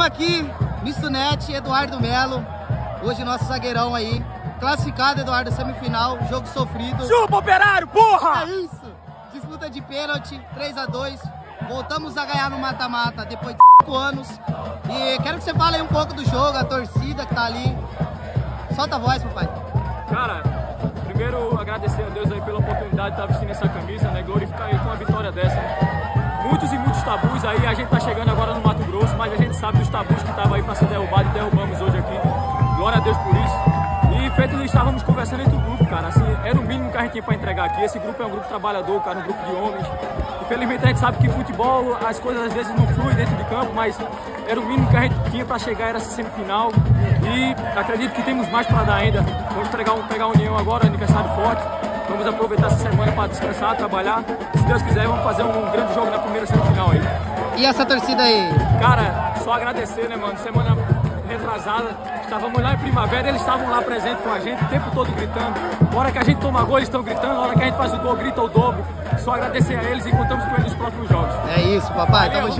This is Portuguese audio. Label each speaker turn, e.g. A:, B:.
A: Estamos aqui, Mistunete, Eduardo Melo. Hoje nosso zagueirão aí. Classificado, Eduardo, semifinal. Jogo sofrido.
B: Chupa, operário, porra!
A: É isso. Disputa de pênalti, 3x2. Voltamos a ganhar no mata-mata depois de 5 anos. E quero que você fale aí um pouco do jogo, a torcida que tá ali. Solta a voz, papai.
B: Cara, primeiro agradecer a Deus aí pela oportunidade de estar vestindo essa camisa, né? Glorificar ele com uma vitória dessa. Né? Muitos e muitos tabus aí, a gente tá chegando agora Grosso, mas a gente sabe dos tabus que estavam aí para ser derrubado e derrubamos hoje aqui. Glória a Deus por isso. E feito estávamos conversando entre o grupo, cara. Assim, era o mínimo que a gente tinha para entregar aqui. Esse grupo é um grupo trabalhador, cara, um grupo de homens. Infelizmente a gente sabe que futebol, as coisas às vezes não fluem dentro de campo, mas era o mínimo que a gente tinha para chegar era essa semifinal. E acredito que temos mais para dar ainda. Vamos pegar, um, pegar a União agora, aniversário forte. Vamos aproveitar essa semana para descansar, trabalhar. Se Deus quiser, vamos fazer um grande jogo na primeira semifinal aí.
A: E essa torcida aí?
B: Cara, só agradecer, né, mano? Semana retrasada, estávamos lá em primavera, eles estavam lá presentes com a gente, o tempo todo gritando. Hora que a gente toma gol, eles estão gritando, hora que a gente faz o gol, grita o dobro. Só agradecer a eles e contamos com eles nos próximos jogos.
A: É isso, papai. Tamo junto.